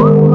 you